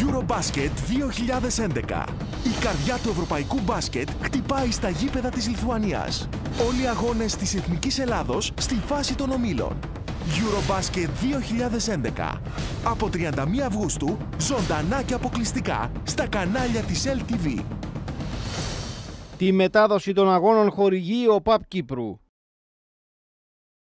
Eurobasket 2011. Η καρδιά του ευρωπαϊκού μπάσκετ χτυπάει στα γήπεδα της Λιθουανίας. Όλοι οι αγώνες της Εθνικής Ελλάδος στη φάση των ομίλων. Eurobasket 2011. Από 31 Αυγούστου, ζωντανά και αποκλειστικά στα κανάλια της LTV. Τη μετάδοση των αγώνων χορηγεί ο ΠΑΠ Κύπρου.